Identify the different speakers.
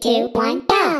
Speaker 1: Two, one, go!